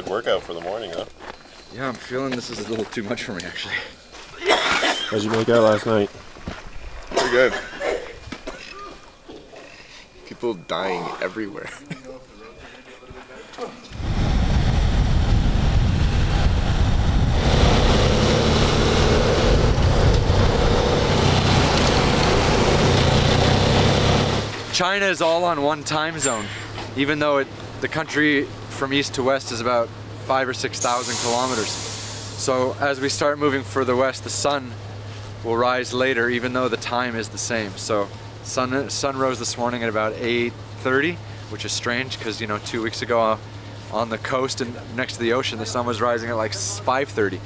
workout for the morning, huh? Yeah, I'm feeling this is a little too much for me actually. How'd you make out last night? Pretty good. People dying everywhere. China is all on one time zone, even though it, the country from east to west is about five or 6,000 kilometers. So as we start moving further west, the sun will rise later, even though the time is the same. So sun, sun rose this morning at about 8.30, which is strange because, you know, two weeks ago uh, on the coast and next to the ocean, the sun was rising at like 5.30.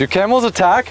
Do camels attack?